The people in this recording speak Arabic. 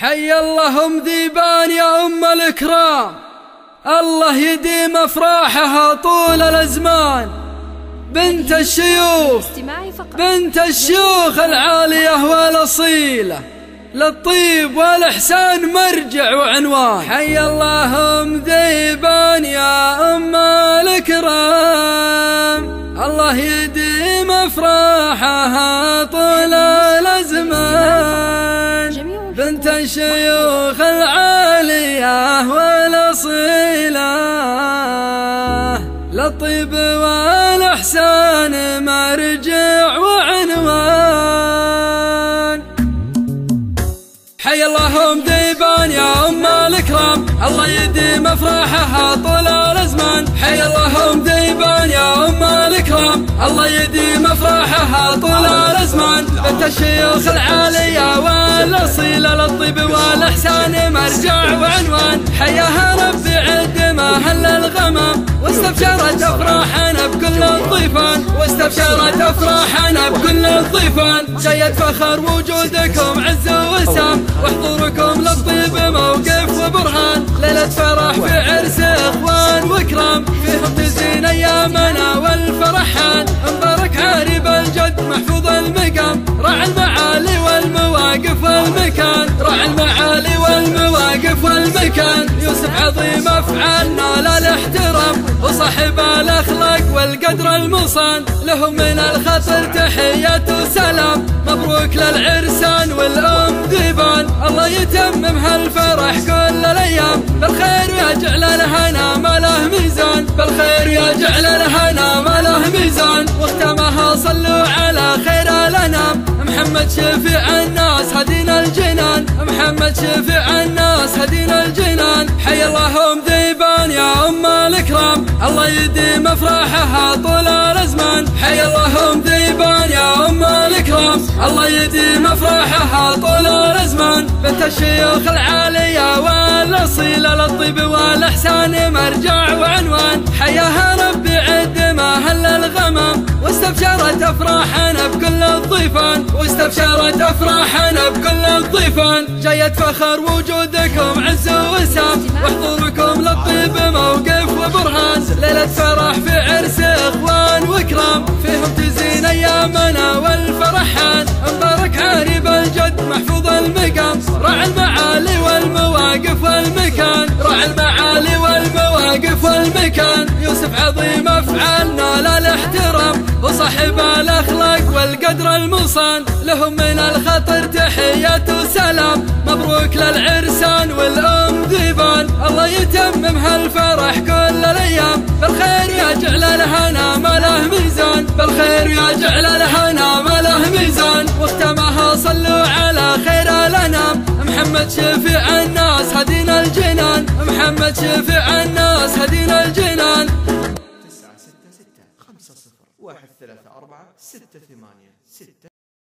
حي اللهم ذيبان يا أم الإكرام. الله يديم أفراحها طول الأزمان. بنت الشيوخ بنت الشيوخ العالية والأصيلة. للطيب والإحسان مرجع وعنوان. حي اللهم ذيبان يا أم الإكرام. الله يديم أفراحها طول الأزمان. الشيوخ العالية والأصيلة. للطيب والإحسان مرجع وعنوان. حي اللهم ذيبان يا أم الإكرام. الله يديم أفراحها طول الأزمان. حي اللهم ذيبان يا أم الإكرام. الله يديم أفراحها طول الأزمان. بنت الشيوخ العالية والأصيلة للطيب والإحسان مرجع وعنوان. حياها ربي عد ما هل الغمام. واستبشرت أفراحنا بكل الضيفان واستبشرت أفراحنا بكل الضيفان جيد فخر وجودكم عز وسام. وحضوركم للطيب موقف وبرهان. ليلة فرح في عرس إخوان وإكرام فيهم تزين أيامنا والفرحان. والمكان يوسف عظيم أفعالنا لا الاحترام وصاحب الأخلاق والقدر المصان. لهم من الخطر تحية وسلام. مبروك للعرسان والأم ذيبان. الله يتمم هالفرح كل الأيام. بالخير يجعل الهنا ما له ميزان. بالخير يجعل الهنا ما له ميزان. واختمها صلوا على خير الأنام. محمد شفيع الناس هدينا الجنان محمد شفيع الناس هدينا الجنان. حي اللهم ذيبان يا أم الإكرام. الله يديم أفراحها طول الأزمان. حي اللهم ذيبان يا أم الإكرام. الله يديم أفراحها طول الأزمان. بنت الشيوخ العالية والأصيلة للطيب والإحسان مرجع وعنوان. حياها ربي عد ما هل الغمام. واستبشرت أفراحنا بكل الضيفان واستبشرت أفراحنا بكل الضيفان جيت فخر وجودكم عز وسام. وحضوركم للطيب موقف وبرهان. ليلة فرح في عرس إخوان وإكرام فيهم تزين أيامنا والفرحان. مبارك عارب الجد محفوظ المقام. راعي المعالي والمواقف والمكان. راعي المعالي والمواقف والمكان يوسف عظيم أفعالنا لا الاحترام وصاحب الأخلاق والقدر المصان. لهم من الخطر تحية وسلام. مبروك للعرسان والأم ذيبان. الله يتمم هالفرح كل الأيام. بالخير يجعل الهنا ما له ميزان. بالخير يجعل الهنا ما له ميزان. واختمها صلوا على خير الأنام. محمد شفيع الناس هدينا الجنان محمد شفيع الناس هدينا الجنان تسعة ستة ستة خمسة صفر. واحد ثلاثة أربعة ستة ثمانية ستة.